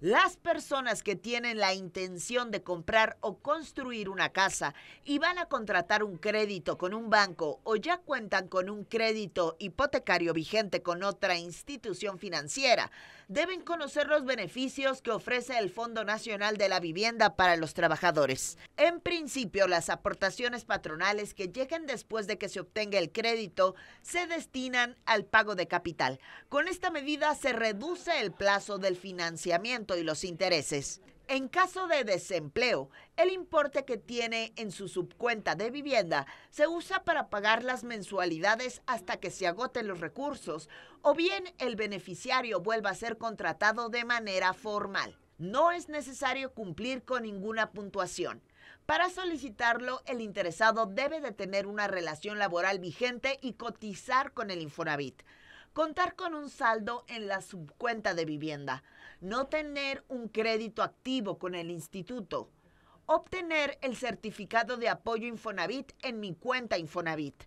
Las personas que tienen la intención de comprar o construir una casa y van a contratar un crédito con un banco o ya cuentan con un crédito hipotecario vigente con otra institución financiera, deben conocer los beneficios que ofrece el Fondo Nacional de la Vivienda para los trabajadores. En principio, las aportaciones patronales que lleguen después de que se obtenga el crédito se destinan al pago de capital. Con esta medida se reduce el plazo del financiamiento y los intereses. En caso de desempleo, el importe que tiene en su subcuenta de vivienda se usa para pagar las mensualidades hasta que se agoten los recursos o bien el beneficiario vuelva a ser contratado de manera formal. No es necesario cumplir con ninguna puntuación. Para solicitarlo, el interesado debe de tener una relación laboral vigente y cotizar con el Infonavit contar con un saldo en la subcuenta de vivienda, no tener un crédito activo con el instituto, obtener el certificado de apoyo Infonavit en mi cuenta Infonavit,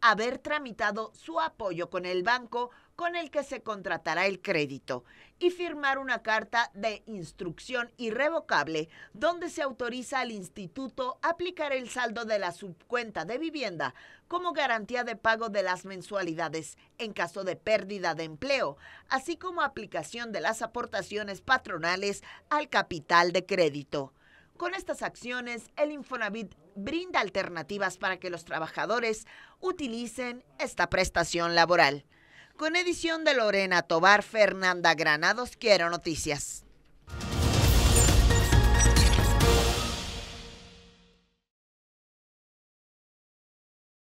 haber tramitado su apoyo con el banco con el que se contratará el crédito y firmar una carta de instrucción irrevocable donde se autoriza al instituto aplicar el saldo de la subcuenta de vivienda como garantía de pago de las mensualidades en caso de pérdida de empleo, así como aplicación de las aportaciones patronales al capital de crédito. Con estas acciones, el Infonavit brinda alternativas para que los trabajadores utilicen esta prestación laboral. Con edición de Lorena Tobar, Fernanda Granados, Quiero Noticias.